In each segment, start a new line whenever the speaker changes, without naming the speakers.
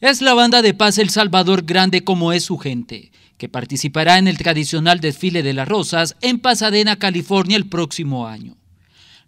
Es la banda de paz El Salvador Grande como es su gente, que participará en el tradicional desfile de las rosas en Pasadena, California el próximo año.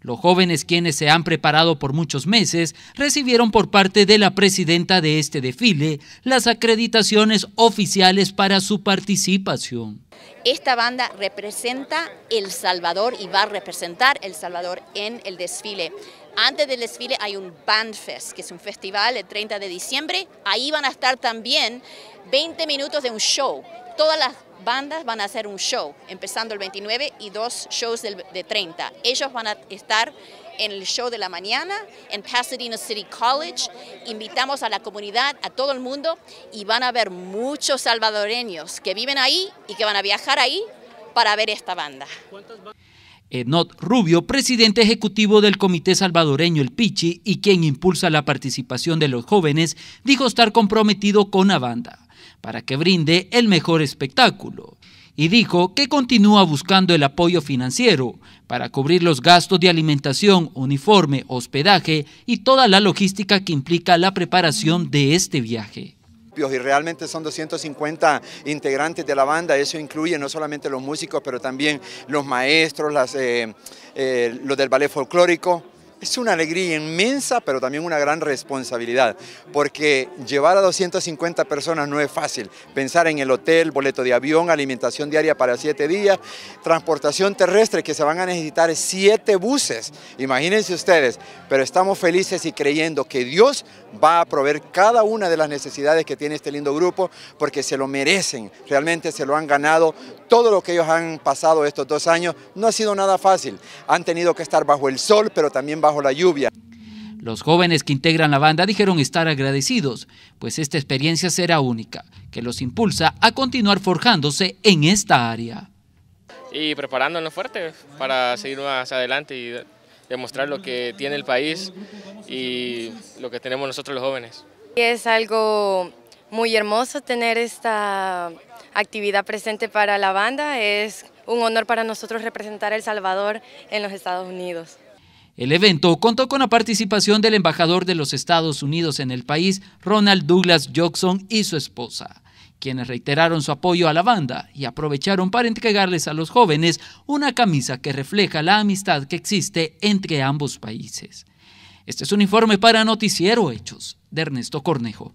Los jóvenes quienes se han preparado por muchos meses recibieron por parte de la presidenta de este desfile las acreditaciones oficiales para su participación.
Esta banda representa El Salvador y va a representar El Salvador en el desfile. Antes del desfile hay un Band Fest, que es un festival el 30 de diciembre. Ahí van a estar también 20 minutos de un show. Todas las bandas van a hacer un show, empezando el 29 y dos shows de 30. Ellos van a estar en el show de la mañana en Pasadena City College. Invitamos a la comunidad, a todo el mundo, y van a ver muchos salvadoreños que viven ahí y que van a viajar ahí para ver esta banda.
Enot Rubio, presidente ejecutivo del Comité Salvadoreño El Pichi y quien impulsa la participación de los jóvenes, dijo estar comprometido con la banda para que brinde el mejor espectáculo. Y dijo que continúa buscando el apoyo financiero para cubrir los gastos de alimentación, uniforme, hospedaje y toda la logística que implica la preparación de este viaje
y realmente son 250 integrantes de la banda, eso incluye no solamente los músicos, pero también los maestros, las, eh, eh, los del ballet folclórico, es una alegría inmensa, pero también una gran responsabilidad, porque llevar a 250 personas no es fácil. Pensar en el hotel, boleto de avión, alimentación diaria para siete días, transportación terrestre, que se van a necesitar siete buses, imagínense ustedes, pero estamos felices y creyendo que Dios va a proveer cada una de las necesidades que tiene este lindo grupo, porque se lo merecen, realmente se lo han ganado. Todo lo que ellos han pasado estos dos años no ha sido nada fácil. Han tenido que estar bajo el sol, pero también bajo la lluvia.
Los jóvenes que integran la banda dijeron estar agradecidos, pues esta experiencia será única, que los impulsa a continuar forjándose en esta área.
Y preparándonos fuerte para seguir más adelante y demostrar lo que tiene el país y lo que tenemos nosotros los jóvenes.
Es algo muy hermoso tener esta actividad presente para la banda, es un honor para nosotros representar a El Salvador en los Estados Unidos.
El evento contó con la participación del embajador de los Estados Unidos en el país, Ronald Douglas Jackson, y su esposa, quienes reiteraron su apoyo a la banda y aprovecharon para entregarles a los jóvenes una camisa que refleja la amistad que existe entre ambos países. Este es un informe para Noticiero Hechos de Ernesto Cornejo.